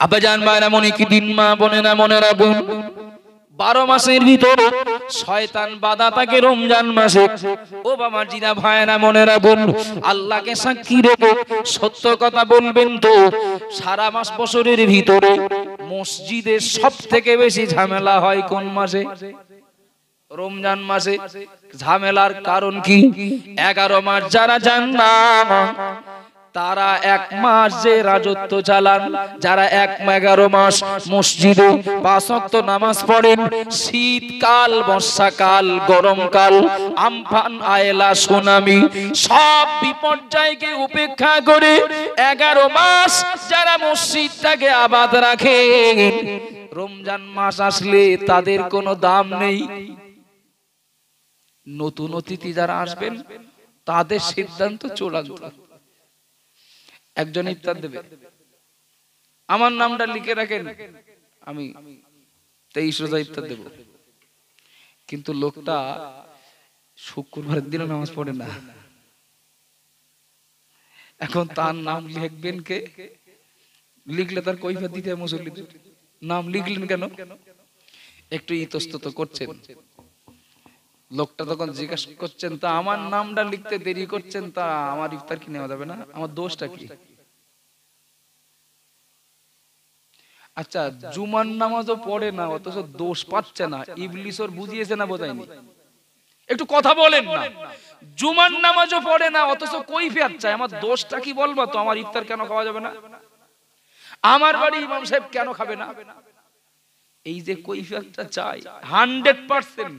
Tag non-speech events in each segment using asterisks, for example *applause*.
আব্বাজান মায়েরা মনে কি দিন মা বনে না মনে রাখুন? বারো মাসের ভিতরে শয়তান বাধা থাকে রমজান মাসে। ও বাবা জিনা ভাইরা মনে রাখুন, আল্লাহকে সাক্ষী রেখে সত্য কথা বলবেন তো, সারা মাস বছরের ভিতরে মসজিদে সব থেকে বেশি ঝামেলা হয় কোন মাসে? রমজান মাসে। ঝামেলার কারণ কি? এগারো মাস যারা যান না তারা এক মাস যে রাজত্ব চালান, যারা এক এগারো মাস মসজিদে ওয়াক্ত নামাজ পড়েন, শীতকাল, বর্ষাকাল, গরমকাল, আমফান, আয়লা, সুনামি, সব বিপর্যয়কে উপেক্ষা করে এগারো মাস যারা মসজিদটাকে আবাদ রাখে। রমজান মাস আসলে তাদের কোনো দাম নেই। নতুন অতিথি যারা আসবেন, তাদের সিদ্ধান্ত চূড়ান্ত। একজন ইফতার দেবে। আমার নামটা লিখে রাখেন আমি তেইশ রোজা ইফতার দেব। কিন্তু লোকটা শুক্রবার দিনও নামাজ পড়ে না। এখন তার নাম লিখবেন কে? লিখলে তার কৈফিয়ত দিতে মুসল্লি নাম লিখলেন কেন? একটু ইতস্তত করছেন। লোকটা তখন জিজ্ঞাসা করছেন তা আমার নামটা লিখতে দেরি করছেন তা আমার ইফতার কি নেওয়া যাবে না? আমার দোষটা কি? আচ্ছা জুমার নামাজও পড়ে না, অথচ দোষ পাচ্ছে না, ইবলিসর বুঝিয়েছে না বোঝায়নি? একটু কথা বলেন না। জুমার নামাজও পড়ে না, অথচ কৈফিয়ত চায় আমার দোষটা কি বলব তো? আমার ইফতার কেন খাওয়া যাবে না? আমার বাড়ি ইমাম সাহেব কেন খাবে না? এই যে কৈফিয়তটা চাই, হান্ড্রেড পার্সেন্ট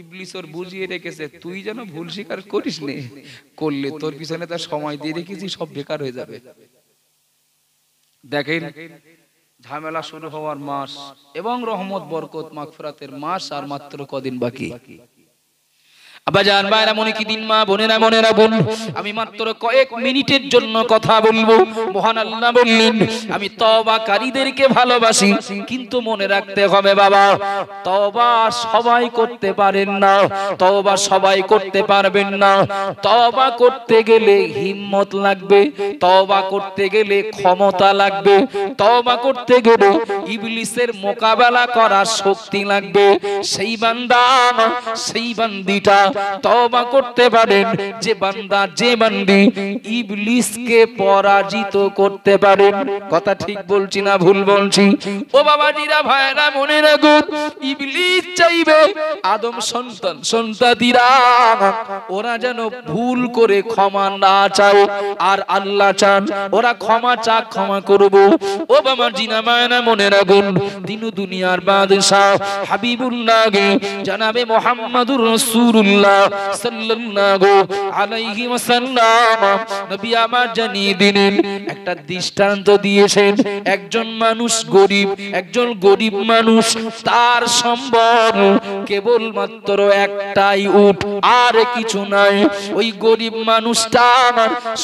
ইবলিসর বুঝিয়ে রেখেছে। তুই যেন ভুল স্বীকার করিস নে, করলে তোর পিছনে তার সময় দিয়ে রেখেছি, সব বেকার হয়ে যাবে। দেখেন ঝামেলা শুরু হওয়ার মাস এবং রহমত বরকত মাগফিরাতের মাস আর মাত্র কদিন বাকি। আবাজান ভাইরা, মনে কি দিন মা, বোনেরা, মনেরা, বোন? আমি মাত্র কয়েক মিনিটের জন্য কথা বলব। মহান আল্লাহ বললেন, আমি তবাকারীদেরকে ভালোবাসি, কিন্তু মনে রাখতে হবে বাবা তবা সবাই করতে পারেন না তবা সবাই করতে পারবেন না। তবা করতে গেলে হিম্মত লাগবে তবা করতে গেলে ক্ষমতা লাগবে তবা করতে গেলে ইবলিসের মোকাবেলা করার শক্তি লাগবে। সেই বান্দা, সেই বান্দিটা তওবা করতে পারেন। যে বান্দা, যে বান্দি ইবলিসকে পরাজিত করতে পারেন কথা ঠিক বলছি না ভুল বলছি? ও বাবাজিরা ভাইরা মনে রাখুন ইবলিস চাইবে আদম সন্তান, সন্তাদিরা। ওরা যেন ভুল করে ক্ষমা না চায়, আর আল্লাহ চান, ওরা ক্ষমা চাক, ক্ষমা করব ও বাবা জিনা মায়না মনে রাখুন, দিনু দুনিয়ার বাদশাহ হাবিবুল্লাহ, জানাবে মোহাম্মদুর আমার একটা দৃষ্টান্ত দিয়েছেন, একজন মানুষ গরিব, একজন গরিব মানুষ, তার সম্বল কেবল একটাই উট, আর কিছু নাই। ওই গরিব মানুষটা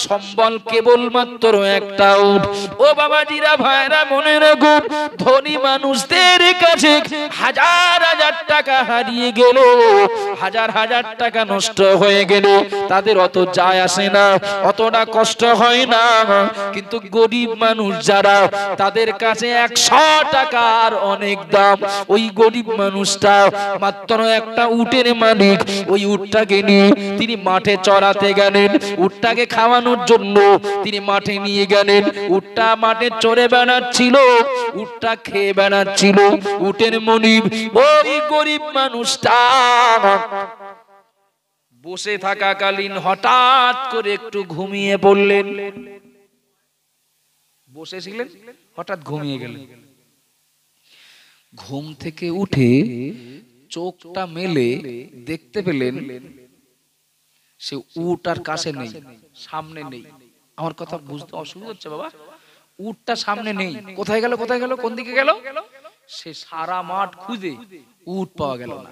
সম্বল কেবল মাত্র একটা উট। ও বাবাজিরা ভাইরা মনে রাখুন, ধনী মানুষদের কাছে হাজার হাজার টাকা হারিয়ে গেল, হাজার হাজার টাকা নষ্ট হয়ে গেলে তাদের অত যায় আসে না, অতটা কষ্ট হয় না। কিন্তু গরিব মানুষ যারা, তাদের কাছে একশো টাকার অনেক দাম। ওই গরিব মানুষটা মাত্র একটা উটের মালিক। ওই উটটাকে নিয়ে তিনি মাঠে চড়াতে গেলেন। উটটাকে খাওয়ানোর জন্য তিনি মাঠে নিয়ে গেলেন। উটটা মাঠে চড়ে বেড়াচ্ছিল, উটটা খেয়ে বেড়াচ্ছিল। উটের মনিব ওই গরিব মানুষটা বসে থাকাকালীন হঠাৎ করে একটু ঘুমিয়ে পড়লেন। বসেছিলেন হঠাৎ ঘুমিয়ে গেলেন। ঘুম থেকে উঠে চোখটা মেলে দেখতে পেলেন, সে উট আর কাছে নেই, সামনে নেই। আমার কথা বুঝতে অসুবিধা হচ্ছে বাবা। উটটা সামনে নেই। কোথায় গেল কোথায় গেল, কোন দিকে গেল? সে সারা মাঠ খুঁজে উট পাওয়া গেল না।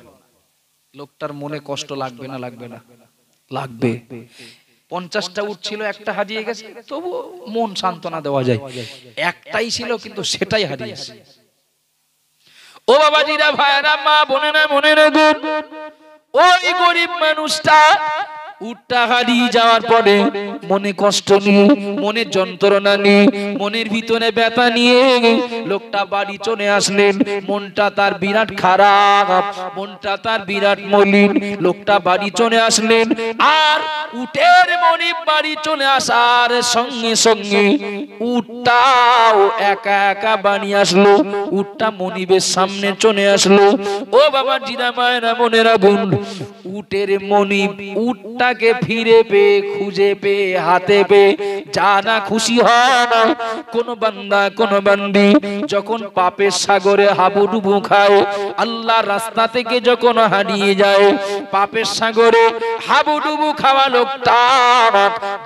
লোকটার মনে কষ্ট লাগবে না লাগবে না। লাগবে। পঞ্চাশটা উঠছিল একটা হারিয়ে গেছে তবু মন সান্ত্বনা দেওয়া যায়। একটাই ছিল কিন্তু সেটাই হারিয়েছে ও বাবাজিরা ভাইরা মা বোনেরা মনে রাখুন ওই গরিব মানুষটা উটটা হারিয়ে যাওয়ার পরে মনে কষ্ট নিয়ে, মনে যন্ত্রণা নিয়ে, মনের ভিতরে ব্যথা নিয়ে লোকটা বাড়ি চলে আসলেন। মনটা তার বিরাট খারাপ, মনটা তার বিরাট মলিন। লোকটা বাড়ি চলে আসলেন আর উটের মনিব বাড়ি চলে আসার সঙ্গে সঙ্গে উটটাও একা একা বাড়ি আসলো। উটটা মনিবের সামনে চলে আসলো। ও বাবা জিরা মায়েরা মনে রাখুন উটের মনিব উটটাকে ফিরে পেয়ে, খুঁজে পেয়ে, হাতে পেয়ে, যা না খুশি হয় কোন বান্দা, কোন বান্দি যখন পাপের সাগরে হাবুডুবু খায় আল্লাহ রাস্তা থেকে যখন হারিয়ে যায়, পাপের সাগরে হাবুডুবু খাওয়া লোকটা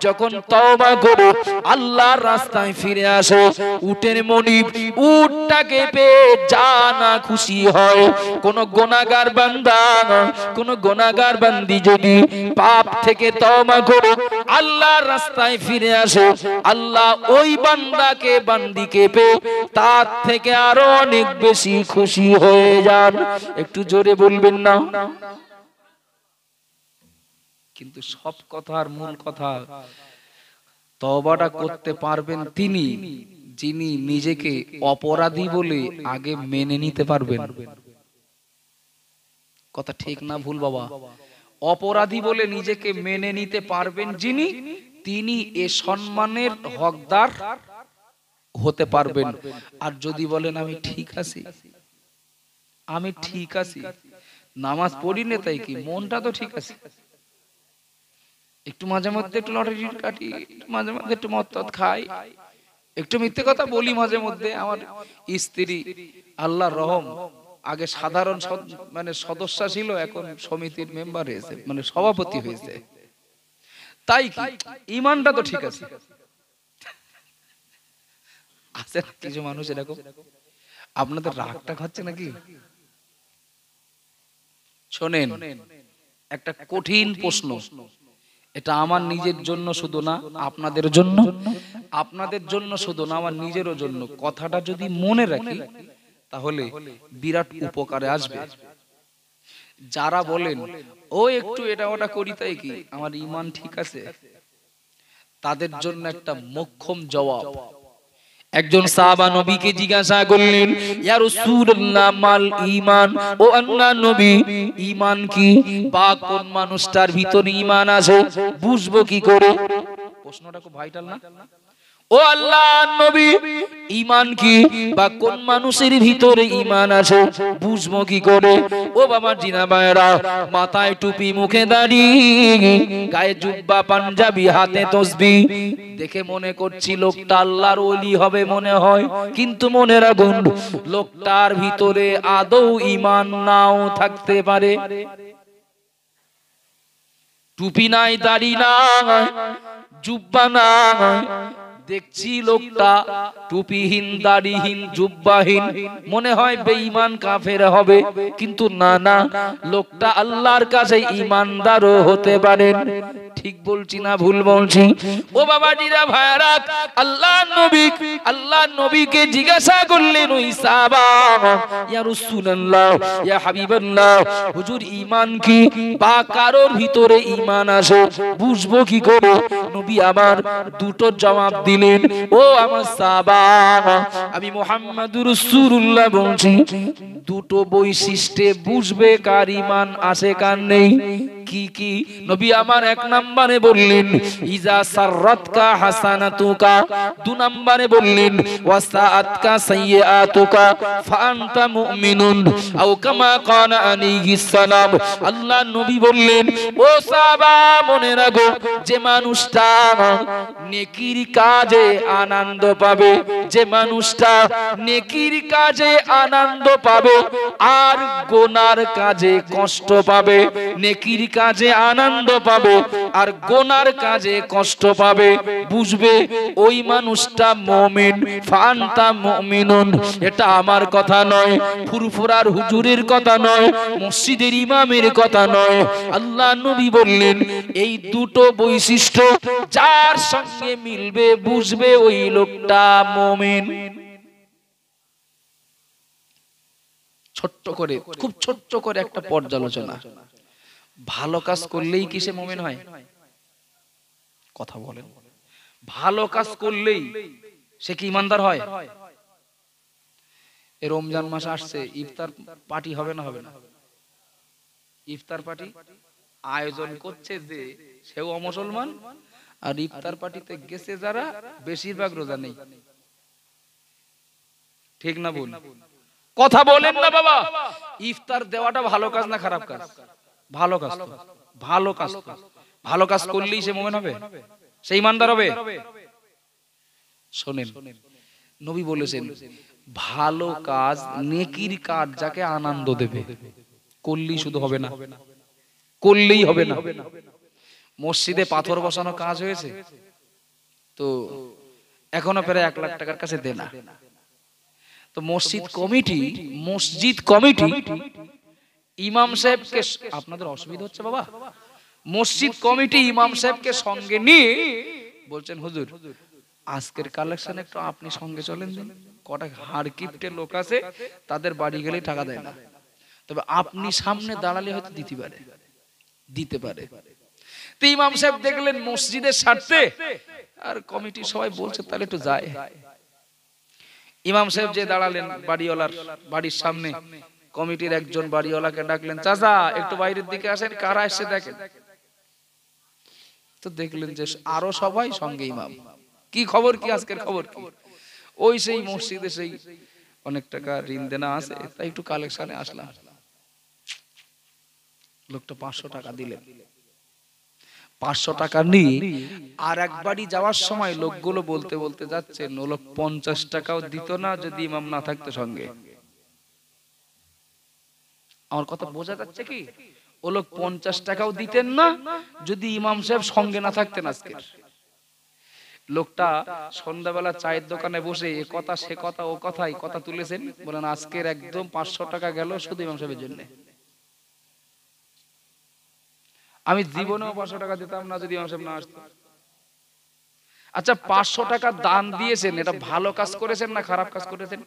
যখন তওবা করে, আল্লাহর রাস্তায় ফিরে আসে, উটের মনিব উটটাকে পেয়ে যা না খুশি হয়, কোন গোনাগার বান্দা, কোন গোনাগার বান্দি যদি পাপ থেকে তওবা করে, আল্লাহর রাস্তায় ফিরে আসে। আল্লাহ ওই বান্দাকে, বান্দিকে পেয়ে তার থেকে আরও অনেক বেশি খুশি হয়ে যান। একটু জোরে বলবেন না? কিন্তু সব কথার মূল কথা তবাটা করতে পারবেন তিনি, যিনি নিজেকে অপরাধী বলে আগে মেনে নিতে পারবেন। কথা ঠিক না ভুল বাবা। অপরাধী বলে নিজেকে মেনে নিতে পারবেন যিনি তিনি এ সম্মানের হকদার হতে পারবেন। আর যদি বলেন আমি ঠিক আছি আমি ঠিক আছি নামাজ পড়ি না তাই কি? মনটা তো ঠিক আছে। একটু মাঝে মধ্যে একটু লটারি কাটি মাঝে মধ্যে একটু মদ টদ খাই। একটু মিথ্যে কথা বলি মাঝে মধ্যে। আমার স্ত্রী আল্লাহ রহম আগে সাধারণ মানে সদস্য ছিল এখন সমিতির মেম্বার হয়েছে মানে সভাপতি হয়েছে। তাই কি? ইমানটা তো ঠিক আছে। আছে। কিছু মানুষ এরকম? আপনাদের রাগটা খাচ্ছে নাকি? শোনেন একটা কঠিন প্রশ্ন। এটা আমার নিজের জন্য শুধু না আপনাদের জন্য। আপনাদের জন্য শুধু না আমার নিজেরও জন্য কথাটা যদি মনে রাখি তাহলে বিরাট উপকারে আসবে। যারা বলেন ও একটু এটা ওটা করি তাই কি? আমার ইমান ঠিক আছে। তাদের জন্য একটা মোক্ষম জবাব। একজন সাহাবা নবীকে জিজ্ঞাসা করলেন ইয়া রাসূলুল্লাহ মাল ঈমান? ও আল্লাহ নবী ঈমান কি? বা কোন মানুষটার ভিতরে ঈমান আছে? বুঝব কি করে? প্রশ্নটা খুব ভাইটাল না? ও আল্লাহ, নবী, ঈমান কি বা কোন মানুষের ভিতরে ইমান আছে? বুঝব কি করে? ও বাবা, জিনা ভাইরা মাথায় টুপি, মুখে দাড়ি, গায়ে জুব্বা, পাঞ্জাবি, হাতে তসবি। দেখে মনে করছি লোকটা আল্লাহর ওলি হবে মনে হয়। কিন্তু মনে রাখুন, লোকটার ভিতরে আদৌ ইমান নাও থাকতে পারে। টুপি নাই, দাড়ি নাই, জুব্বা নাই দেখছি লোকটা টুপিহীন, দাড়িহীন, জুব্বাহীন, মনে হয় বেঈমান, কাফের হবে। কিন্তু না না, লোকটা আল্লাহর কাছে ইমানদারও হতে পারেন ঠিক বলছি না, ভুল বলছি? ও বাবা জিরা ভাইরা আল্লাহ নবী, আল্লাহ নবীকে জিজ্ঞাসা করলেন, ওই সাহাবা, ইয়া রাসূলুল্লাহ, ইয়া হাবিবাল্লাহ, হুজুর, ঈমান কি? বা কারোর ভিতরে ঈমান আছে বুঝব কি করে? নবী আমার দুটো জবাব দিলেন ও আমার সাহাবা আমি মুহাম্মাদুর রাসূলুল্লাহ বলছি, দুটো বৈশিষ্ট্যে বুঝবে কার ঈমান আছে কার নেই। কি কি? নবী আমার এক নম্বরে বললেন, ইজা সাররাতকা হাসানাতুকা। দু নম্বরে বললেন, ওয়াসাআতকা সাইয়্যাতুকা। ফাআনতা মুমিনুন। আও কামা ক্বালা আলাইহিস সালাম। আল্লাহ নবী বললেন, ও সাহাবা মনে রাখো, যে মানুষটা নেকির কাজে আনন্দ পাবে। যে মানুষটা নেকির কাজে আনন্দ পাবে, আর গোনার কাজে কষ্ট পাবে। নেকির কাজে আনন্দ পাবে, আর গোনার কাজে কষ্ট পাবে। বুঝবে, ওই মানুষটা মমিন, ফান্তা মমিনুন। এটা আমার কথা নয়, ফুরফুরার হুজুরের কথা নয়, মসজিদের ইমামের কথা নয়। আল্লাহ নবী বললেন, এই দুটো বৈশিষ্ট্য যার সঙ্গে মিলবে বুঝবে ওই লোকটা মমিন। ছোট্ট করে, খুব ছোট্ট করে একটা পর্যালোচনা। ভালো কাজ করলেই কি সে মুমিন হয়? কথা বলেন। ভালো কাজ করলেই সে কি ইমানদার হয়? এই রমজান মাস আসছে, ইফতার পার্টি হবে না হবে না? ইফতার পার্টি আয়োজন করছে যে সেও অমুসলমান আর ইফতার পার্টিতে গেছে যারা, বেশিরভাগ রোজা নেই। ঠিক না বল কথা বলেন না বাবা। ইফতার দেওয়াটা ভালো কাজ না খারাপ কাজ? ভালো কাজ ভালো কাজ ভালো কাজ করলেই সে মোমেন হবে। সে ইমানদার হবে। শোনেন, নবী বলেছেন, ভালো কাজ নেকির কাজ যাকে আনন্দ দেবে, করলেই শুধু হবে না। করলেই হবে না। মসজিদে পাথর বসানো কাজ হয়েছে? তো এখনও প্রায় এক লাখ টাকার কাছে দেনা। তো মসজিদ কমিটি মসজিদ কমিটি, ইমাম সাহেবকে আপনাদের অসুবিধা হচ্ছে বাবা? মসজিদ কমিটি ইমাম সাহেবকে সঙ্গে নিয়ে বলছেন, হুজুর, আজকের কালেকশন একটু আপনি সঙ্গে চলেন কটা হাড় কিপটে লোক আছে, তাদের বাড়ি গেলেই টাকা দেয় না। তবে আপনি সামনে দাঁড়ালে হয়তো দিতে পারে। দিতে পারে। তো ইমাম সাহেব দেখলেন মসজিদের স্বার্থে। আর কমিটি সবাই বলছে, তাহলে একটু যায়। ইমাম সাহেব যে দাঁড়ালেন বাড়িওয়ালার বাড়ির সামনে, কমিটির একজন বাড়িওয়ালাকে ডাকলেন, চাচা, একটু বাইরের দিকে আসেন, কারা এসে দেখেন? তো দেখলেন যে আরও সবাই সঙ্গে ইমাম। কি খবর কি, আজকের খবর কি? ওই সেই মসজিদে সেই অনেক টাকা ঋণ দেনা আছে, তাই একটু কালেকশনে আসলাম। লোকটা পাঁচশো টাকা দিলেন। পাঁচশো টাকা নিয়ে আর একবারই যাওয়ার সময় লোকগুলো বলতে বলতে যাচ্ছে লোক পঞ্চাশ টাকাও দিত না যদি ইমাম না থাকতো সঙ্গে। আমার কথা বোঝা যাচ্ছে কি? ও লোক পঞ্চাশ টাকাও দিতেন না যদি ইমাম সাহেব সঙ্গে না থাকতেন আজকের। লোকটা সন্ধ্যাবেলা চায়ের দোকানে বসে এ কথা সে কথা ও কথাই কথা তুলেছেন? বলেন আজকের একদম পাঁচশো টাকা গেল শুধু ইমাম সাহেবের জন্য। আমি জীবনেও পাঁচশো টাকা দিতাম না যদি ইমাম সাহেব না আসতো। আচ্ছা পাঁচশো টাকা দান দিয়েছেন এটা ভালো কাজ করেছেন না খারাপ কাজ করেছেন?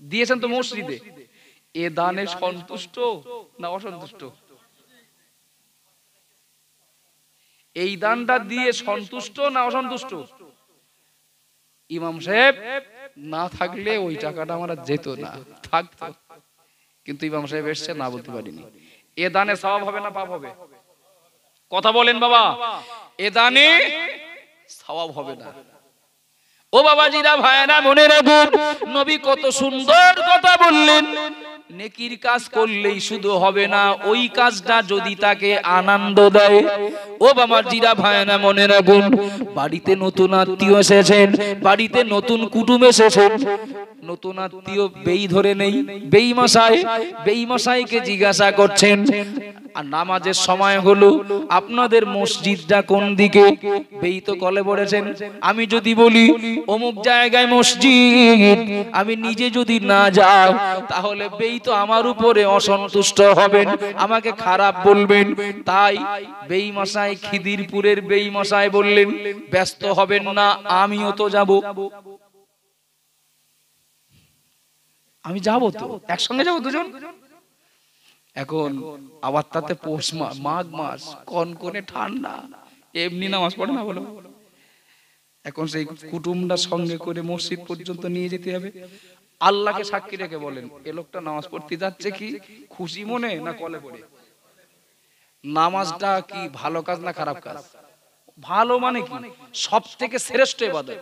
দিয়েছেন তো মসজিদে? এ দানে সন্তুষ্ট না অসন্তুষ্ট? এই দানটা দিয়ে সন্তুষ্ট না অসন্তুষ্ট? ইমাম সাহেব না থাকলে ওই টাকাটা আমার যেত না থাকতো। কিন্তু ইমাম সাহেব এসছে না বলতে পারিনি। এ দানে সওয়াব হবে না পাপ হবে? কথা বলেন বাবা। এ দানে সওয়াব হবে না। ও বাবাজিরা ভাইরা মনে রাখুন নবী কত সুন্দর কথা বললেন। নেকির কাজ করলেই শুধু হবে না, ওই কাজটা যদি তাকে আনন্দ দেয়। ও বাবা জিরা ভাইনা মনে রাখুন, বাড়িতে নতুন আত্মীয় এসেছেন, বাড়িতে নতুন কুটুম এসেছেন। নতুন আত্মীয় বেই ধরে নেই বেই মশাই বেই মশাইকে জিজ্ঞাসা করছেন, আর নামাজের সময় হলো, আপনাদের মসজিদটা কোন দিকে? বেই তো কলে পড়েছেন আমি যদি বলি, অমুক জায়গায় মসজিদ, আমি নিজে যদি না যাও তাহলে বেই তো আমার উপরে অসন্তুষ্ট হবেন, আমাকে খারাপ বলবেন। তাই বেই মশাই খিদিরপুরের বেই মশাই বললেন, ব্যস্ত হবেন না, আমিও তো যাব। আমি যাব তো, একসঙ্গে যাব দুজন? এখন আবার তাতে পৌষ মাস মাঘ মাস কনকনে ঠান্ডা, এমনি নামাজ পড়ে না বলো? এখন সেই কুটুমটা সঙ্গে করে মসজিদ পর্যন্ত নিয়ে যেতে হবে। আল্লাহকে সাক্ষী রেখে বলেন এ লোকটা নামাজ পড়তে যাচ্ছে কি? খুশি মনে না কলে পড়ে? নামাজটা কি ভালো কাজ না খারাপ কাজ? ভালো মানে কি? সব থেকে শ্রেষ্ঠ এবাদত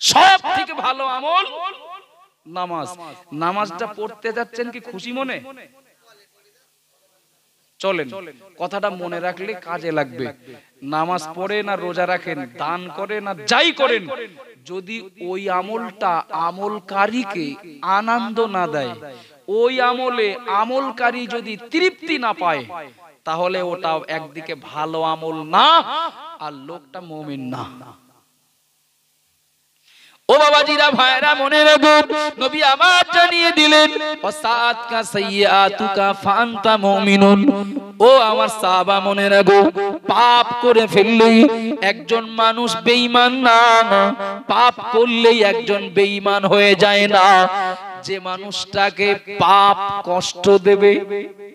সব থেকে ভালো আমল নামাজ। নামাজটা পড়তে যাচ্ছেন কি খুশি মনে? চলেন, কথাটা মনে রাখলে কাজে লাগবে। নামাজ পড়ে না রোজা রাখেন, দান করে না যাই করেন, যদি ওই আমলটা আমলকারীকে আনন্দ না দেয়, ওই আমলে আমলকারী যদি তৃপ্তি না পায়, তাহলে ওটা একদিকে ভালো আমল না, আর লোকটা মমিন না। ও বাবাজিরা ভাইরা মনে রাখুন, নবী আমার জানিয়ে দিলেন ওয়াসাত কা সাইয়াতুকা ফান্তা মুমিনুন। ও আমার সাহাবা, মনে রাখো, পাপ করে ফেললেই একজন মানুষ বেঈমান না, পাপ করলেই একজন বেঈমান হয়ে যায় না। যে মানুষটাকে পাপ কষ্ট দেবে,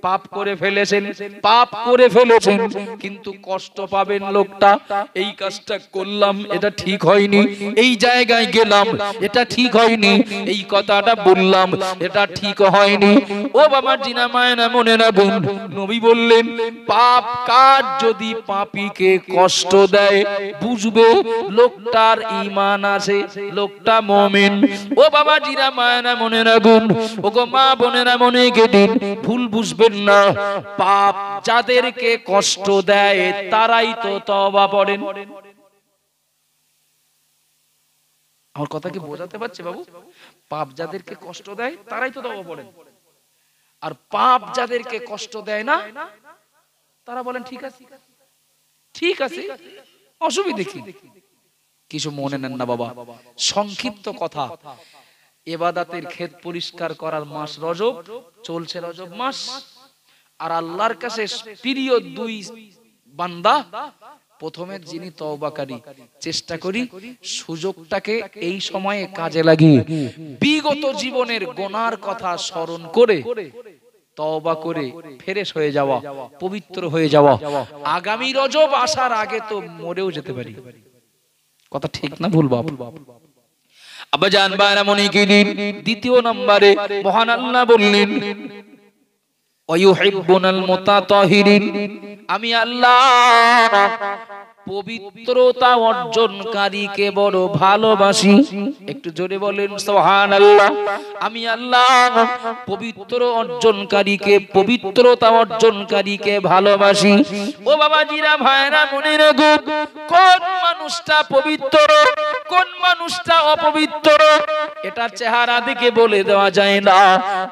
পাপ করে ফেলেছেন, পাপ করে ফেলেছেন, কিন্তু কষ্ট পাবেন লোকটা। এই কাজটা করলাম, এটা ঠিক হয়নি। এই জায়গায় গেলাম, এটা ঠিক হয়নি। এই কথাটা বললাম, এটা ঠিক হয়নি। ও বাবা জিনা মায়না মনে রাখুন, নবী বললেন, পাপ কাজ যদি পাপিকে কষ্ট দেয়, বুঝবে লোকটার ইমান আছে, লোকটা মুমিন। ও বাবা জিনা মায়না মনে রাখুন ও গো মা বোনেরা মনে গেদিন ভুল বুঝবেন না। পাপ যাদেরকে কষ্ট দেয়, তারাই তো তওবা পড়েন আমার কথা কি বোঝাতে পারছে বাবু? পাপ যাদেরকে কষ্ট দেয়, তারাই তো তওবা পড়েন আর পাপ যাদেরকে কষ্ট দেয় না, তারা বলেন, ঠিক আছে ঠিক আছে, অসুবিধে কি? কিছু মনে নেন না বাবা। সংক্ষিপ্ত কথা। এবাদাতের ক্ষেত পরিষ্কার করার মাস রজব, চলছে রজব মাস। আর আল্লাহর কাছে প্রিয় দুই বান্দা, প্রথমে যিনি তওবাকারী, চেষ্টা করি সুযোগটাকে এই সময়ে কাজে লাগিয়ে বিগত জীবনের গোনার কথা স্মরণ করে তওবা করে ফেরেশ হয়ে যাওয়া, পবিত্র হয়ে যাওয়া। আগামী রজব আসার আগে তো মরেও যেতে পারি। কথা ঠিক না ভুল, বাপ? আব্বা জান বাইরা মনে দিন দ্বিতীয় নম্বরে মহান আল্লাহ বললেন আমি আল্লাহ পবিত্রতা অর্জনকারীকে বড় ভালোবাসি। একটু জোরে বলেন, সুবহানাল্লাহ। আমি আল্লাহ পবিত্র অর্জনকারীকে, পবিত্রতা অর্জনকারীকে ভালোবাসি। ও বাবা জিরা ভাইরা মনে রাখো কোন মানুষটা পবিত্র, কোন মানুষটা অপবিত্র? এটা চেহারা দিকে বলে দেওয়া যায় না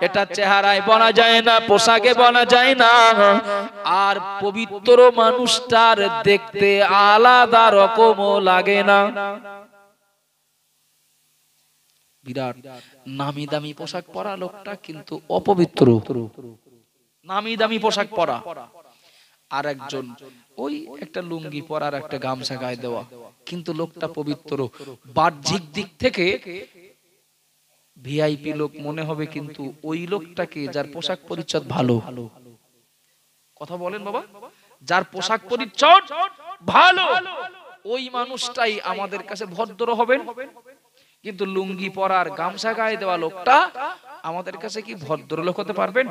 এটা চেহারায় বলা যায় না, পোশাকে বলা যায় না। আর পবিত্র মানুষটার দেখতে আলাদা রকমও লাগে না। বিরাট নামি দামি পোশাক পরা লোকটা কিন্তু অপবিত্র। নামি দামি পোশাক পরা। আর একজন ওই একটা লুঙ্গি পরার একটা গামছা গায়ে দেওয়া। কিন্তু লোকটা পবিত্র। বাহ্যিক দিক থেকে ভিআইপি লোক মনে হবে কিন্তু ওই লোকটাকে যার পোশাক পরিচ্ছদ ভালো। কথা বলেন বাবা। যার পোশাক পরিচ্ছদ ভালো। ওই মানুষটাই আমাদের কাছে ভদ্র হবেন। কিন্তু লুঙ্গি পরার গামছা গায়ে দেওয়া লোকটা আমাদের কাছে কি ভদ্র লোক হতে পারবেন?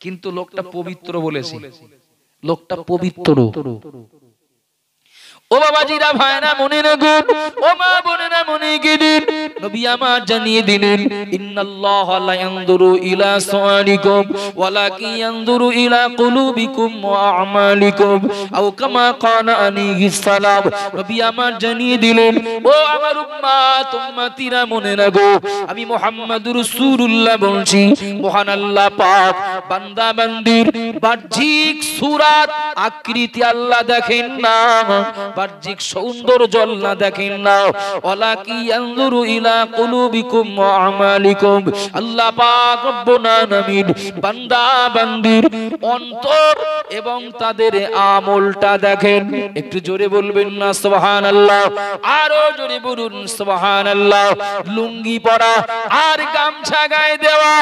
কিন্তু লোকটা পবিত্র বলেছে। লোকটা পবিত্র। ও বাবাজিরা ভাইরা মনে রাখুন ও মা বোনেরা মনে গেলেন নবী আমার জানিয়ে দিলেন, ইন্নাল্লাহ লা ইয়ানজুরু ইলা সাওয়ারিকুম ওয়ালাকিন ইয়ানজুরু ইলা কুলুবিকুম ওয়া আমালিকুম, আও কামা সালাম। নবী আমার জানিয়ে দিলেন, ও আমার উম্মাত, উম্মতিরা মনে রাখো আমি মুহাম্মাদুর রাসূলুল্লাহ বলছি মহান আল্লাহ পাক বান্দা বান্দির বাহ্যিক সুরাত আকৃতি আল্লাহ দেখেন না বাহ্যিক সৌন্দর্য আল্লাহ দেখেন না। ওয়ালা কি ইয়ানজুরু ইলা কুলুবিকুম ওয়া আমালিকুম। আল্লাহ পাক রব্বুল আলামিন বান্দা, বান্দির অন্তর এবং তাদের আমলটা দেখেন। একটু জোরে বলবেন না, সুবহানাল্লাহ। আরও জোরে বলুন, সুবহানাল্লাহ। লুঙ্গি পরা আর গামছা গায়ে দেওয়া,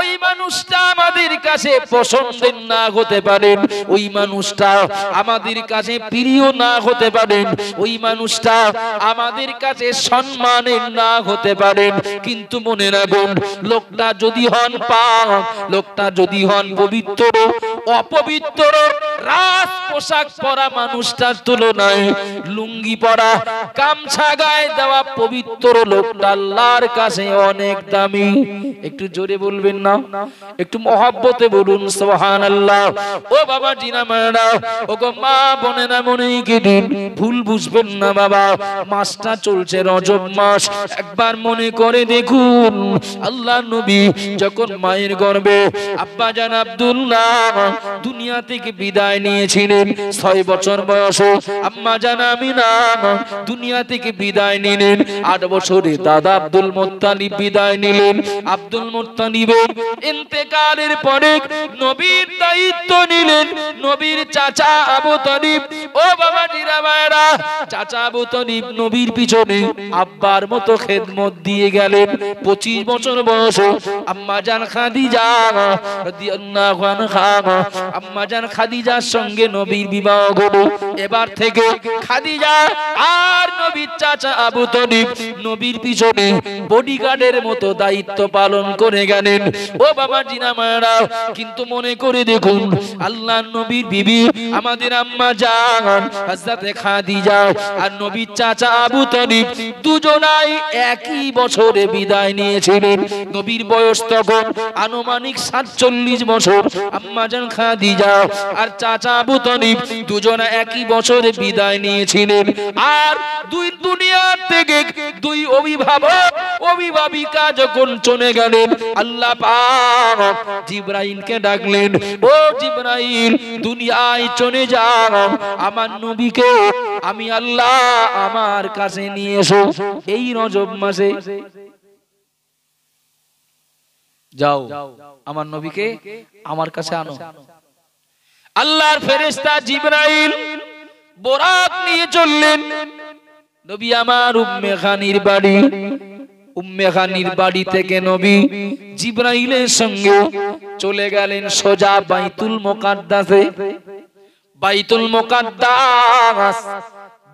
ওই মানুষটা আমাদের কাছে পছন্দের না হতে পারেন। ওই মানুষটা আমাদের কাছে প্রিয় না হতে পারেন। ওই মানুষটা আমাদের কাছে সম্মানের না হতে পারেন। কিন্তু মনে রাখুন, লোকটা যদি হন পাক লোকটা যদি হন পবিত্র, অপবিত্র রাস পোশাক পরা মানুষটার তুলনায় লুঙ্গি পরা, গামছা গায়ে দেওয়া পবিত্র লোকটা আল্লাহর কাছে অনেক দামি। একটু জোরে বলবেন না? একটু মহাব্বতে বলুন, সুবহানাল্লাহ। ও বাবা জিনা মায়েরা ও গো মা বোনেরা মনে দিন? ভুল বুঝবেন না বাবা। মাসটা চলছে রজব মাস। একবার মনে করে দেখুন, আল্লাহ নবী যখন মায়ের গর্ভে আব্বা জান আব্দুল্লাহ দুনিয়া থেকে বিদায় নিয়েছিলেন, ছয় বছর বয়সে আম্মা জান আমিনা দুনিয়া থেকে বিদায় নিলেন, আট বছরে দাদা আব্দুল মোত্তালিব বিদায় নিলেন। আব্দুল মোত্তালিবের ইন্তেকালের পরে নবীর দায়িত্ব নিলেন, নবীর চাচা আবু তালিব। ও বাবা মায়েরা চাচা আবু তলিব নবীর পিছনে আব্বার মতো খেদমত দিয়ে গেলেন। পঁচিশ বছর বয়স আম্মা জান খাদিজা আম্মা জান খাদিজার সঙ্গে নবীর বিবাহ হলো। এবার থেকে খাদিজা আর নবীর চাচা আবু তলিব নবীর পিছনে বডিগার্ডের মতো দায়িত্ব পালন করে গেলেন। ও বাবা জিনা মায়েরা, কিন্তু মনে করে দেখুন আল্লাহ নবীর বিবি আমাদের আম্মা জান, হযরতে খাদিজা আর নবীর চাচা আবু তালিব দুজনাই একই বছরে বিদায় নিয়েছিলেন। নবীর বয়স তখন আনুমানিক সাতচল্লিশ বছর। আম্মা জান খাদিজা আর চাচা আবু তালিব দুজনা একই বছরে বিদায় নিয়েছিলেন। আর দুই দুনিয়ার থেকে দুই অভিভাবক, অভিভাবিকা যখন চলে গেলেন, আল্লাহ পাক জিব্রাইলকে ডাকলেন, ও জিব্রাইল, দুনিয়ায় চলে যাও আমার নবীকে আমি আল্লাহ আমার কাছে নিয়ে এসো এই রজব মাসে। যাও, আমার নবীকে আমার কাছে আনো। আল্লাহর ফেরেশতা জিব্রাইল বোরাক নিয়ে চললেন। নবী আমার উম্মে খানির বাড়ি। উম্মে খানির বাড়ি থেকে নবী জিব্রাইলের সঙ্গে চলে গেলেন সোজা বাইতুল মোকাদ্দাসে। বাইতুল মোকাদ্দাস।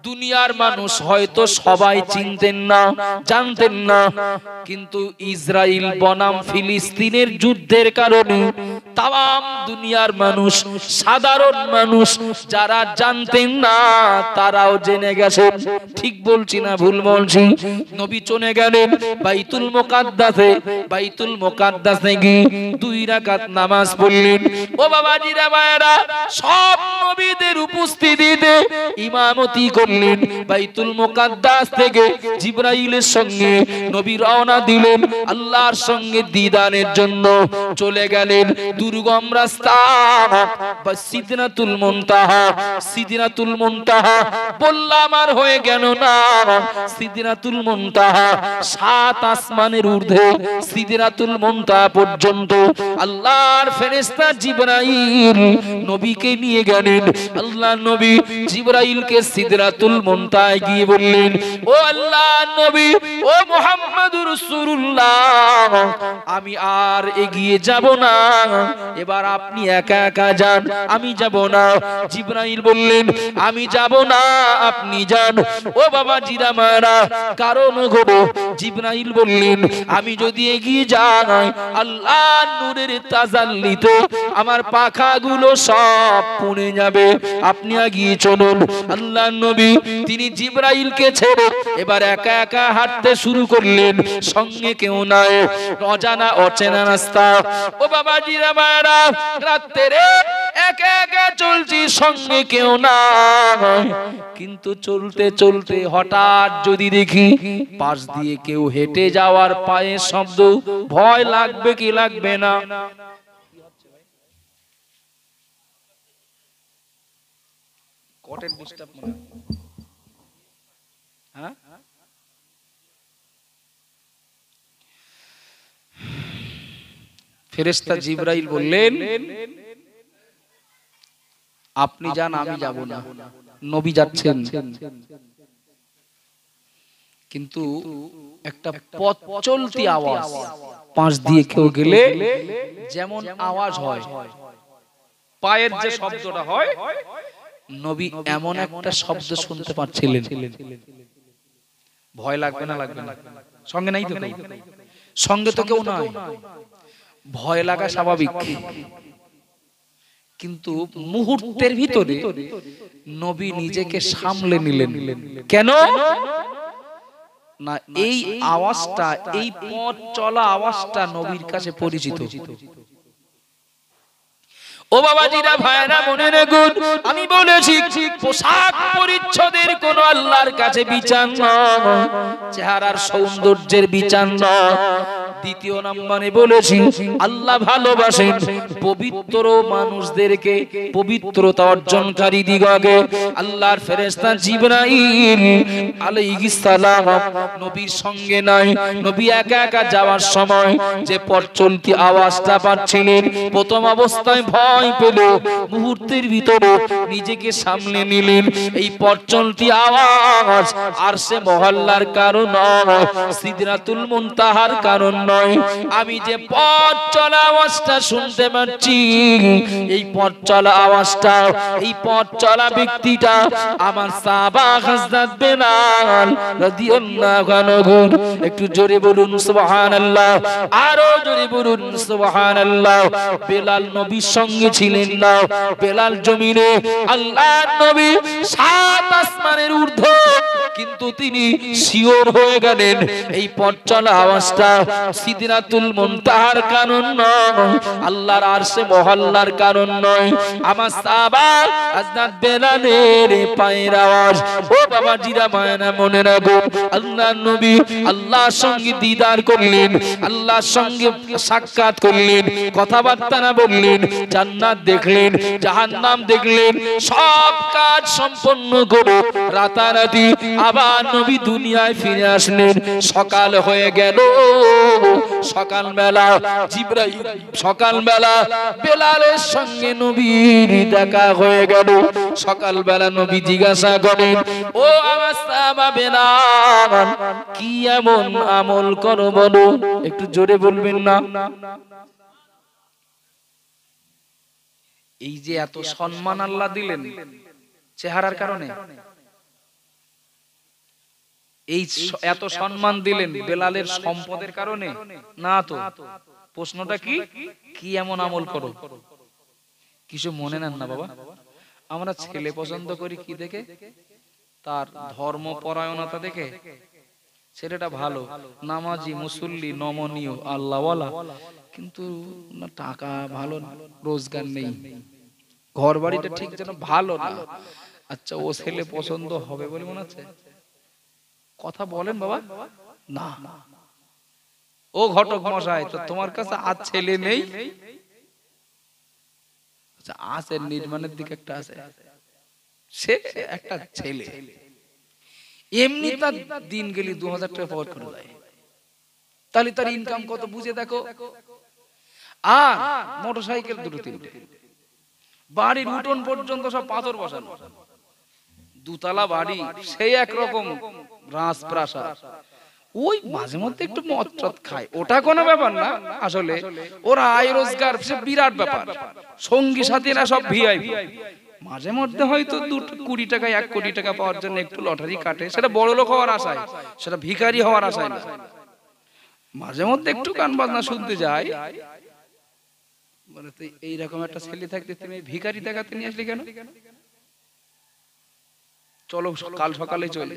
দুনিয়ার মানুষ হয়তো সবাই চিনতেন না জানতেন না। কিন্তু ইসরায়েল বনাম ফিলিস্তিনের যুদ্ধের কারণে তাম দুনিয়ার মানুষ সাধারণ মানুষ যারা জানতেন না তারাও জেনে গেছেন। ঠিক বলছি না ভুল বলছি। নবী চলে গেলেন বাইতুল মোকাদ্দাসে। বাইতুল মোকাদ্দাসে গিয়ে দুই রাকাত নামাজ পড়লেন। ও বাবাজিরা মায়েরা সব নবীদের উপস্থিতিতে ইমামতি করলেন বাইতুল মোকাদ্দাস থেকে জিব্রাইলের সঙ্গে নবী রওনা দিলেন। আল্লাহর সঙ্গে দিদানের জন্য চলে গেলেন দুর্গম রাস্তা। বা সিদনাতুল মুনতাহা সিদনাতুল মুনতাহা, বললাম আর হয়ে গেল না। সিদনাতুল মুনতাহা, সাত আসমানের ঊর্ধ্বে সিদনাতুল মুনতাহা পর্যন্ত আল্লাহর ফেরেশতা জিব্রাইল নবীকে নিয়ে গেলেন। আল্লাহ নবী জিব্রাইলকে সিদরাতুল মুনতাহায় গিয়ে বললেন, ও আল্লাহ নবী, ও মুহাম্মদুর রাসূলুল্লাহ, আমি আর এগিয়ে যাব না। এবার আপনি একা একা যান, আমি যাব না। জিব্রাইল বললেন, আমি যাব না, আপনি যান। ও বাবা জিরা মারা কারণ হলো জিব্রাইল বললেন, আমি যদি এগিয়ে যাই, আল্লাহ নূরের তাজাল্লিতে, আমার পাখাগুলো সব পুড়ে যাবে। আপনি এগিয়ে চলুন। আল্লাহ নবী তিনি জিব্রাইলকে ছেড়ে এবার একা একা হাঁটতে শুরু করলেন। সঙ্গে কেউ নাই। অজানা, অচেনা রাস্তা। ও বাবা জিরা মায়েরা, রাত্রে একা একা চলছি, সঙ্গে কেউ না কিন্তু চলতে চলতে হঠাৎ যদি দেখি পাশ দিয়ে কেউ হেঁটে যাওয়ার পায়ের শব্দ, ভয় লাগবে কি লাগবে না? কটের ডিস্টার্ব মনে হয়। ফেরেশতা জিব্রাইল বললেন আপনি যান আমি যাব না। নবী যাচ্ছেন। কিন্তু একটা পথ চলতি আওয়াজ পাঁচ দিয়ে কেউ গেলে যেমন আওয়াজ হয়। পায়ের যে শব্দটা হয় নবী এমন একটা শব্দ শুনতে পাচ্ছিলেন। ভয় লাগবে না লাগবে না। সঙ্গে নাই তো সঙ্গে তো কেউ? নয় ভয় লাগা স্বাভাবিক। কিন্তু মুহূর্তের ভিতরে নবী নিজেকে সামলে নিলেন। কেন? না এই আওয়াজটা এই পথ চলা আওয়াজটা নবীর কাছে পরিচিত। ও বাবাজিরা ভাইরা মনে রাখুন, আমি বলেছি, পোশাক পরিচ্ছদের কোন আল্লাহর কাছে বিচার নয়, চেহারার সৌন্দর্যের বিচার নয়। দ্বিতীয় নম্বরে বলেছি, আল্লাহ ভালোবাসেন, পবিত্র মানুষদেরকে পবিত্রতা অর্জনকারী দিগকে আল্লাহর ফেরেশতা জিবরাইল আলাইহিস সালাম নবীর সঙ্গে নাই। নবী একা একা যাওয়ার সময় যে পথ চলতি আওয়াজটা পাচ্ছিলেন, প্রথম অবস্থায় ভয় পেল, মুহূর্তের ভিতরে নিজেকে সামলে নিলেন। এই পথ চলতি আওয়াজ আর সে মহল্লার কারণ সিদরাতুল মুনতাহার কারণ নয়। আমি যে পথ চলা আওয়াজটা শুনতে পাচ্ছি, এই পথ চলা আওয়াজটা এই পথ চলা ব্যক্তিটা আমার বেলাল রাদিয়াল্লাহু আনহু। একটু জোরে বলুন, সুবহানাল্লাহ। আরও জোরে বলুন, সুবহানাল্লাহ। বেলাল নবীর সঙ্গে ছিলেন না। বেলাল জমিনে আল্লাহর নবী সাত আসমানের ঊর্ধ্ব, কিন্তু তিনি শিওর হয়ে গেলেন, এই পথ চলা আওয়াজটা সিদরাতুল মুনতাহার কারণ নয়, আল্লাহর আরশে মহল্লার কারণ নয়। আমার সাহাবা হযরত বেলালের পায়ের আওয়াজ, ও বাবা জিরা মায়না মনে রাখো আল্লাহর নবী আল্লাহর সঙ্গে দিদার করলেন, আল্লাহর সঙ্গে সাক্ষাৎ করলেন, কথাবার্তা না বললেন, জান্নাত দেখলেন, জাহান্নাম দেখলেন, সব কাজ সম্পন্ন করে রাতারাতি আবার নবী দুনিয়ায় ফিরে আসলেন। সকাল হয়ে গেল। সকাল বেলা জিব্রাইল সকাল বেলা বেলালের সঙ্গে নবীর দেখা হয়ে গেল। সকাল বেলা নবী জিজ্ঞাসা করেন, ও আমার সাহাবা বেলাল, কি এমন আমল করো বলো? একটু জোরে বলবেন না? এই যে এত সম্মান আল্লাহ দিলেন, চেহারার কারণে? এই এত সম্মান দিলেন বেলালের সম্পদের কারণে? না তো। প্রশ্নটা কি? কি? এমন আমল করো? কিছু মনে নেন না বাবা। আমরা ছেলে পছন্দ করি কি দেখে? তার ধর্ম পরায়ণতা দেখে? ছেলেটা ভালো। নামাজি মুসল্লি নমনীয় আল্লাহওয়ালা। কিন্তু না টাকা ভালো না, রোজগার নেই। ঘর বাড়িটা ঠিক যেন ভালো না। আচ্ছা ও ছেলে পছন্দ হবে বলে মনে হচ্ছে? কথা বলেন বাবা। না। ও ঘটক মশাই তো তোমার কাছে আজ ছেলে নেই? আচ্ছা আছে নির্মাণের দিকে একটা আছে। সে একটা ছেলে। এমনি তার দিন গেলি দু হাজার টাকা পাওয়ার করে দেয়। তাহলে তার ইনকাম কত বুঝে দেখো? আর মোটর সাইকেল দুটো তিনটে। বাড়ির উঠোন পর্যন্ত সব পাথর বসানো। দুতলা বাড়ি, সেই একরকম রাজপ্রাসাদ। ওই মাঝে মধ্যে একটু মদ খায়। ওটা কোনো ব্যাপার না। আসলে ওরা আয় রোজগার, সে বিরাট ব্যাপার। সঙ্গী সাথীরা সব ভিআইপি মাঝে মধ্যে হয়তো দু কুড়ি টাকা, এক কোটি টাকা পাওয়ার জন্য একটু লটারি কাটে। সেটা বড় লোক হওয়ার আশায়, সেটা ভিখারি হওয়ার আশায় না। মাঝে মধ্যে একটু গান বাজনা শুনতে যায় তো এইরকম একটা ছেলে থাকতে তুমি ভিখারি দেখাতে নিয়ে আসলি কেন? চলো কাল সকালে চলে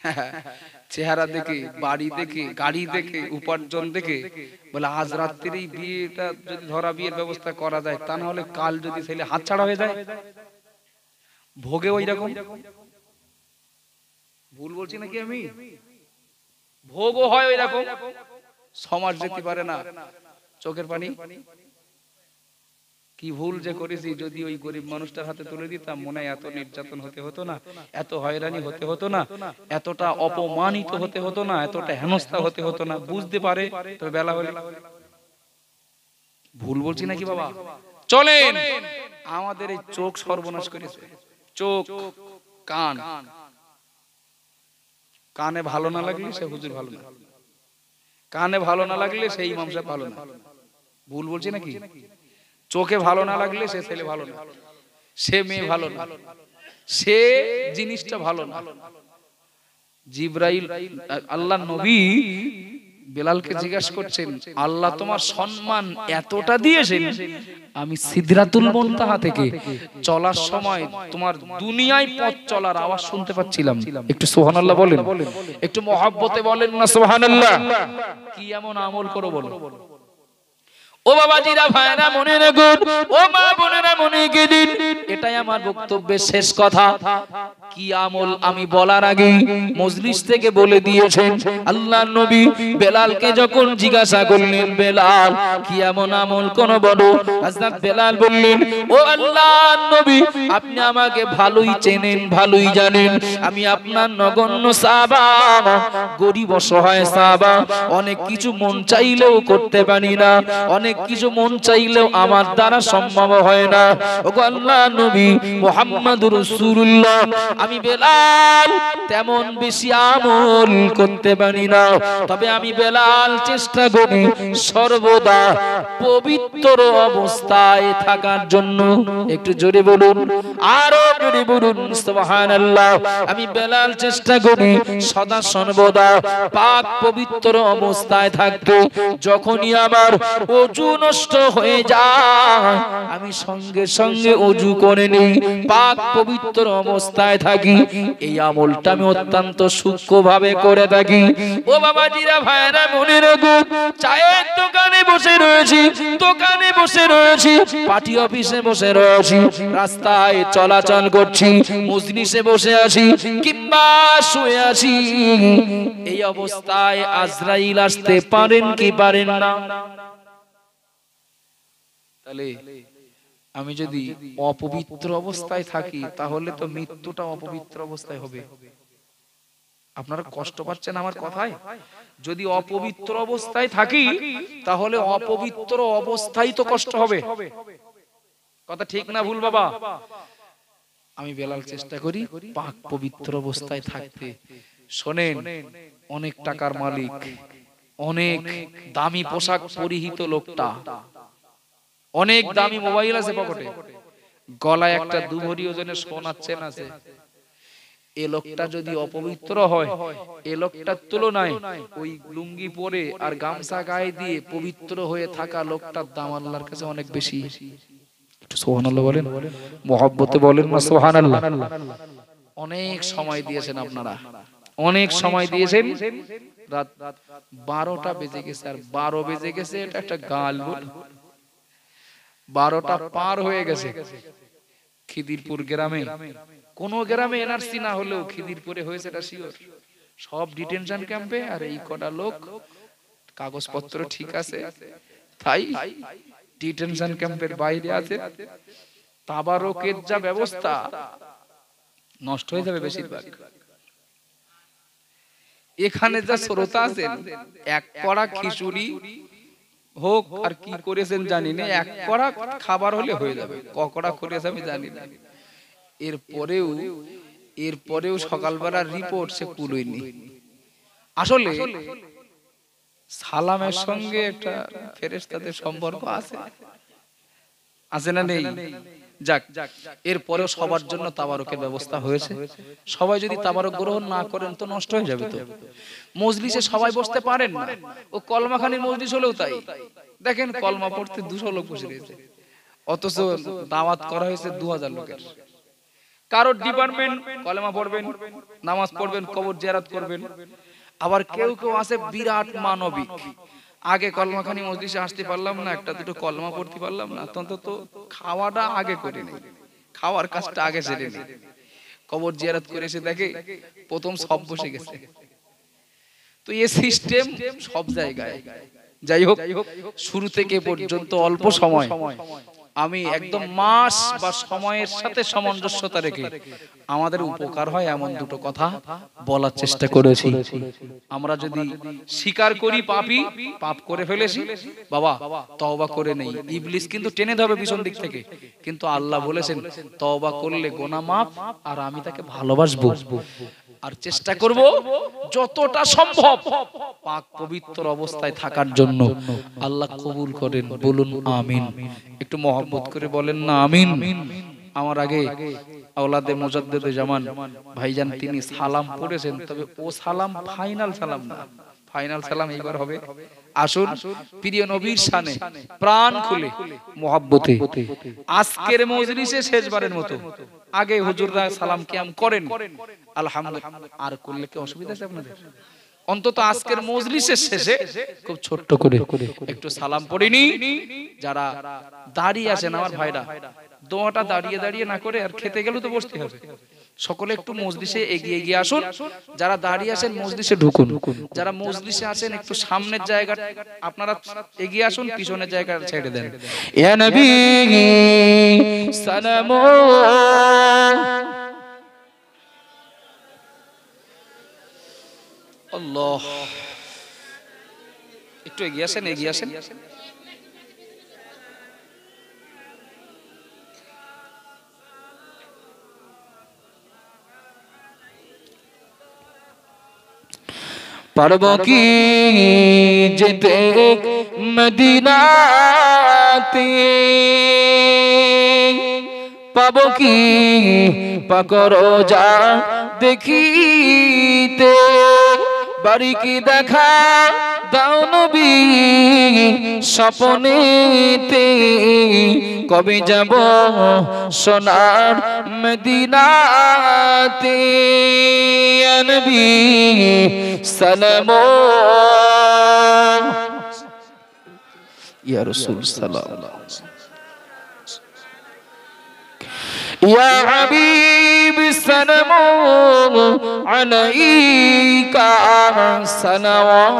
*laughs* চেহারা দেখে বাড়ি দেখে গাড়ি দেখে উপার্জন দেখে। বলে আজ রাত্রিরেই বিয়েটা যদি ধরা বিয়ের ব্যবস্থা করা যায় তা না হলে কাল যদি ছেলে হাতছাড়া হয়ে যায়? ভোগে ওই রকম ভুল বলছি নাকি আমি? ভোগও হয় ওই রকম সমাজ যেতে পারে না। চোখের পানি? কি ভুল যে করেছি যদি ওই গরিব মানুষটার হাতে তুলে দিতাম, মনে এত নির্যাতন হতে হতো না, এত হয়রানি হতে হতো না, এতটা অপমানিত হতে হতো না, এতটা হেনস্থা হতে হতো না, বুঝতে পারে, তবে বেলা হলে ভুল বলছি নাকি বাবা? চলেন! আমাদের এই চোখ সর্বনাশ করেছে। চোখ, কান। কানে ভালো না লাগলে সে হুজুর ভালো না। কানে ভালো না লাগলে সেই ইমাম ভালো না। ভুল বলছি নাকি? চোখে ভালো না লাগলে সে ছেলে ভালো না। সে মেয়ে ভালো না। সে জিনিসটা ভালো না। জিব্রাইল, আল্লাহ নবী বেলালকে জিজ্ঞাসা করছেন, আল্লাহ তোমার সম্মান এতটা দিয়েছেন, আমি সিদরাতুল মুনতাহা থেকে চলার সময় তোমার দুনিয়ায় পথ চলার আওয়াজ শুনতে পাচ্ছিলাম। একটু সুবহানাল্লাহ বলেন। একটু মহাব্বতে বলেন না সুবহানাল্লাহ? কি এমন আমল করো বলো। ও বাবাজিরা ভাইরা মনে রাখুন ও মা বোনেরা মনে গেদিন এটাই আমার বক্তব্যের শেষ কথা। কি আমল আমি বলার আগে মজলিস থেকে বলে দিয়েছেন আল্লাহ নবী। বেলালকে যখন জিজ্ঞাসা করলেন, বেলাল, কি এমন আমল কোন বলো? হযরত বেলাল বললেন, ও আল্লাহ নবী, আপনি আমাকে ভালোই চেনেন, ভালোই জানেন। আমি আপনার নগণ্য সাহাবা, গরিব অসহায় সাহাবা। অনেক কিছু মন চাইলেও করতে পারি না। অনেক কিছু মন চাইলেও আমার দ্বারা সম্ভব হয় না। ওগো আল্লাহ নবী মুহাম্মদুর রাসূলুল্লাহ আমি বেলাল তেমন বেশি আমল করতে পারি না। তবে আমি বেলাল চেষ্টা করি সর্বদা পবিত্র অবস্থায় থাকার জন্য। একটু জোরে বলুন আরও জোরে বলুন সুবহানাল্লাহ। আমি বেলাল চেষ্টা করি সদা সর্বদা পাক পবিত্র অবস্থায় থাকতে। যখনই আমার অজু নষ্ট হয়ে যায়। আমি সঙ্গে সঙ্গে অজু করে নেই, পাক পবিত্র অবস্থায় থাকি। এই আমলটা আমি অত্যন্ত সূক্ষ্ম ভাবে করে থাকি। ও বাবাজিরা ভাইরা মনে রাখো, চায়ের দোকানে বসে রয়েছি, দোকানে বসে রয়েছি, পার্টি অফিসে বসে রয়েছি, রাস্তায় চলাচল করছি, মজলিসে বসে আছি, কিংবা শুয়ে আছি। এই অবস্থায় আজরাইল আসতে পারেন কি পারেন না? তাহলে আমি যদি অপবিত্র অবস্থায় থাকি তাহলে তো মৃত্যুটা অপবিত্র অবস্থায় হবে। আপনারা কষ্ট পাচ্ছেন আমার কথায়? যদি অপবিত্র অবস্থায় থাকি তাহলে অপবিত্র অবস্থায় তো কষ্ট হবে। কথা ঠিক না ভুল বাবা? আমি বেলাল চেষ্টা করি পাক পবিত্র অবস্থায় থাকতে। শোনেন অনেক টাকার মালিক অনেক দামি পোশাক পরিহিত লোকটা। অনেক দামি মোবাইল আছে পকেটে। গলায় একটা দুভরি ওজনের সোনার চেন আছে। এ লোকটা যদি অপবিত্র হয় এ লোকটার তুলনায় ওই লুঙ্গি পরে আর গামছা গায়ে দিয়ে পবিত্র হয়ে থাকা লোকটার দাম আল্লাহর কাছে অনেক বেশি। সোহানাল্লাহ বলেন। মহব্বতে বলেন না সোহানাল্লাহ অনেক সময় দিয়েছেন আপনারা। অনেক সময় দিয়েছেন। রাত বারোটা বেজে গেছে আর বারো বেজে গেছে এটা একটা গাল বল বারোটা পার হয়ে গেছে। খিদিরপুর গ্রামে। কোন গ্রামে এনআরসি না হলেও খিদিরপুরে হয়েছে এটা শিওর সব ডিটেনশন ক্যাম্পে আর এই কটা লোক কাগজপত্র ঠিক আছে। তাই ডিটেনশন ক্যাম্পের বাইরে আছে। তাবারকের যা ব্যবস্থা নষ্ট হয়ে যাবে বেশিরভাগ। এখানে যা শ্রোতা আছেন এক কড়া খিচুড়ি হোক আর কি করেছেন জানি না। এক কড়া খাবার হলে হয়ে যাবে। ককড়া করেছে আমি জানি না। এরপরেও এরপরেও সকালবেলার রিপোর্ট সে কুলোয়নি আসলে সালামের সঙ্গে একটা ফেরেশতাদের সম্পর্ক আছে। আছে। না নেই? যাক, এরপরেও সবার জন্য তাবারকের ব্যবস্থা হয়েছে। সবাই যদি তাবারক গ্রহণ না করেন তো নষ্ট হয়ে যাবে তো। মজলিসে সবাই বসতে পারেন না। ও কলমাখানির মজলিস হলেও তাই। দেখেন কলমা পড়তে দুশো লোক বসে রয়েছে। অথচ দাওয়াত করা হয়েছে দু হাজার লোকের। কারোর ডিপার্টমেন্ট কলেমা পড়বেন, নামাজ পড়বেন, কবর জিয়ারাত করবেন। আবার কেউ কেউ আছে বিরাট মানবিক। আগে কলমাখানি মজলিসে আসতে পারলাম না, একটা দুটো কলমা পড়তে পারলাম না তখন তো খাওয়াটা আগে করে নেই। খাওয়ার কাজটা আগে সেরে নেই। কবর জিয়ারত করে এসে দেখে প্রথম সব বসে গেছে। তো এ সিস্টেম সব জায়গায়। যাই হোক, শুরু থেকে পর্যন্ত অল্প সময়। আমি একদম মাস বা সময়ের সাথে সামঞ্জস্যতা রেখে আমাদের উপকার হয় এমন দুটো কথা বলার চেষ্টা করেছি। আমরা যদি স্বীকার করি পাপি পাপ করে ফেলেছি বাবা তওবা করে নেই। ইবলিস কিন্তু টেনে ধরবে পিছন দিক থেকে। কিন্তু আল্লাহ বলেছেন তওবা করলে গোনা মাপ আর আমি তাকে ভালোবাসবো। আর চেষ্টা করব যতটা সম্ভব পাক পবিত্র অবস্থায় থাকার জন্য আল্লাহ কবুল করেন। বলুন আমিন। একটু মহব্বত করে বলেন না আমিন। আমার আগে আওলাদে মোজাদ্দেদে জামান। ভাইজান তিনি সালাম পড়েছেন তবে ও সালাম ফাইনাল সালাম না। ফাইনাল সালাম এবার হবে। আসুন প্রিয় নবীর শানে প্রাণ খুলে মোহাব্বতে। আজকের মজলিসে শেষবারের মতো। আগে হুজুররা সালাম কিয়াম করেন। আলহামদুলিল্লাহ। আর করলে কি অসুবিধা আছে আপনাদের? অন্তত আজকের মজলিসের শেষে খুব ছোট্ট করে একটু সালাম পড়িনি। যারা দাঁড়িয়ে আছেন আমার ভাইরা দোয়াটা দাঁড়িয়ে দাঁড়িয়ে না করে আর খেতে গেলেও তো বসতে হবে। সকলে একটু মজলিসে এগিয়ে এগিয়ে আসুন যারা দাঁড়িয়ে আছেন মজলিসে ঢুকুন। যারা মজলিসে আছেন একটু সামনের জায়গা আপনারা এগিয়ে আসুন পিছনের জায়গা ছেড়ে দেন। ইয়া নবী সালামু আল্লাহ। একটু এগিয়ে আসেন এগিয়ে আসেন। পারব কি যেতে মদিনাতে পাব কি পাকর যা দেখিতে? বাড়ি কি দেখা দাও নবী স্বপনেতে কবে যাব সোনার মদিনাতে? নবী সালাম। ইয়া রাসূল সালাম। يا حبيب السلام عليك سلام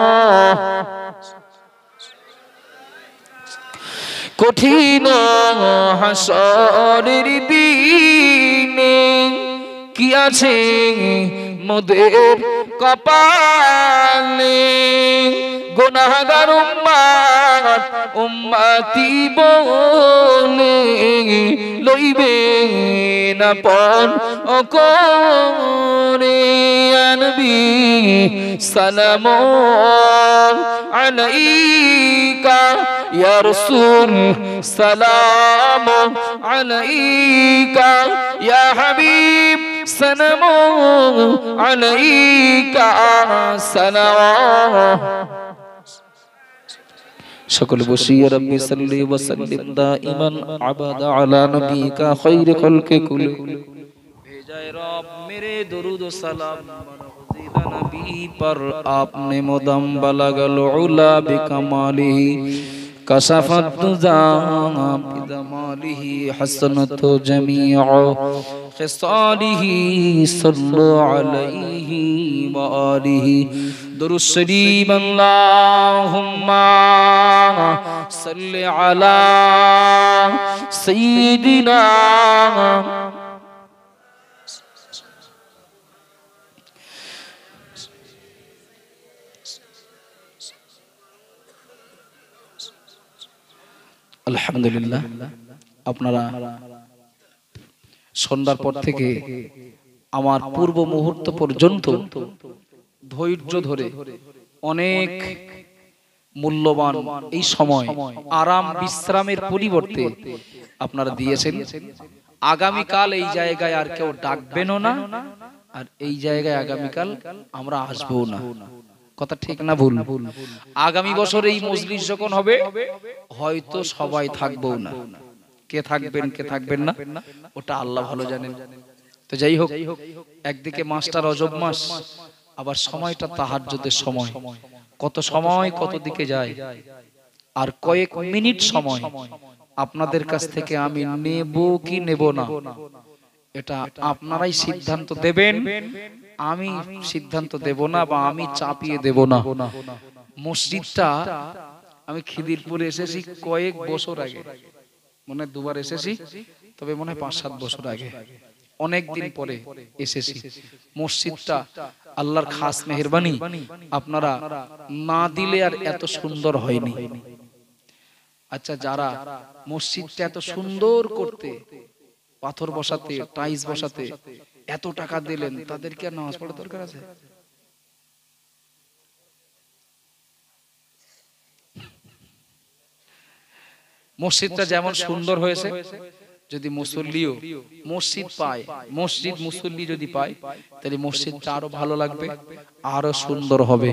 কঠিন হাসরের দিনে কি আছে মোদের কপালে গুনাহগার উম্মাত উম্মাতি বলে লইবে না পর ও করে আনবি সালাম আলাইকা, ইয়া রাসূল, সালাম আলাইকা, ইয়া হাবিব, সালাম আলাইকা, সালাম সকল বসিয়া রব্বি সাল্লি ওয়া সাল্লিম দাইমান আবাদা আলা নবিকা খায়র খলকে কুল भेजाए रब मेरे दरूद व सलाम मरहूज़िला नबी पर आपने मुदम बलगल उला बिकमालिही कशफत दुजा बिदमालिही हसनत जमीअ खिसालिही सल्लु अलैहि व आलिहि درود شریف اللهم صل علی سیدنا আলহামদুলিল্লাহ আপনারা সন্ধ্যার পর থেকে আমার পূর্ব মুহূর্ত পর্যন্ত ধৈর্য ধরে অনেক মূল্যবান এই সময় আরাম বিশ্রামের পরিবর্তে আপনারা দিয়েছেন। আগামীকাল এই জায়গায় আর কেউ ডাকবেনও না। আর এই জায়গায় আগামীকাল আমরা আসব না। কথা ঠিক না ভুল? ভুল। আগামী বছর এই মজলিস যখন হবে হয়তো সবাই থাকব না। কে থাকবেন কে থাকবেন না? ওটা আল্লাহ ভালো জানেন। তো যাই হোক একদিকে মাসটা অজব মাস আবার সময়টা তাহাজ্জুদের সময়। কত সময় কত দিকে যায়? আর কয়েক মিনিট সময়। আপনাদের কাছ থেকে আমি নেব কি নেব না? এটা আপনারাই সিদ্ধান্ত দেবেন। আমি সিদ্ধান্ত দেব না বা আমি চাপিয়ে দেব না। মসজিদটা আমি খিদিরপুরে এসেছি কয়েক বছর আগে। মনে হয় দুবার এসেছি তবে মনে হয় পাঁচ সাত বছর আগে। অনেক দিন পরে এসেছি। মসজিদটা আল্লাহর খাস মেহরবানি আপনারা না দিলে আর এত সুন্দর হয়নি। আচ্ছা যারা মসজিদটা এত সুন্দর করতে, পাথর বসাতে টাইস বসাতে এত টাকা দিলেন তাদেরকে আর নামাজ পড়ার দরকার আছে? মসজিদটা যেমন সুন্দর হয়েছে যদি মুসল্লিও মসজিদ পায় মসজিদ মুসল্লি যদি পায় তাহলে মসজিদটা আরও ভালো লাগবে আরও সুন্দর হবে।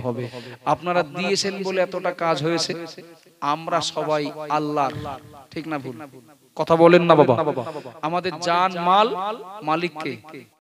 আপনারা দিয়েছেন বলে এতটা কাজ হয়েছে আমরা সবাই আল্লাহ ঠিক না ভুল? কথা বলেন না বাবা। আমাদের জান মাল মালিককে।